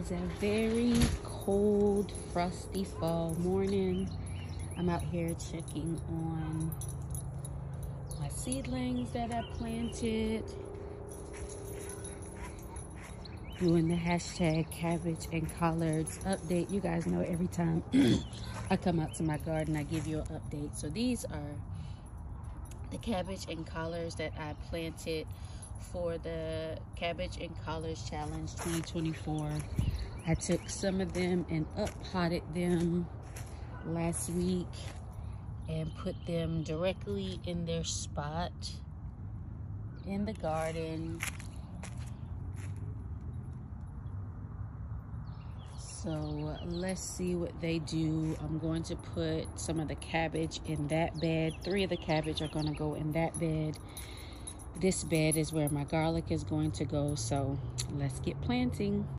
is a very cold, frosty fall morning. I'm out here checking on my seedlings that I planted. Doing the hashtag cabbage and collards update. You guys know every time I come out to my garden, I give you an update. So these are the cabbage and collards that I planted for the Cabbage and Collards Challenge 2024. I took some of them and up potted them last week and put them directly in their spot in the garden. So let's see what they do. I'm going to put some of the cabbage in that bed. Three of the cabbage are going to go in that bed this bed is where my garlic is going to go. So let's get planting.